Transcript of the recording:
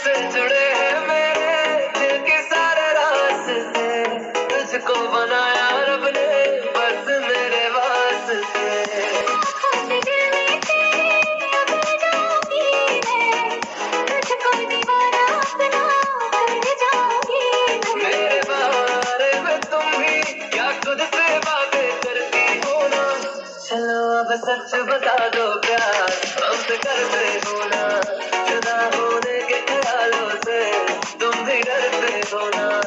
से जुड़े हैं मेरे दिल के सारे रास्ते। तुझको बनाया रब ने बस मेरे वास्ते। कर मेरे बारे में तुम भी क्या खुद से बातें करती हो ना। चलो अब सच बता दो प्यार हमसे करते हो sola.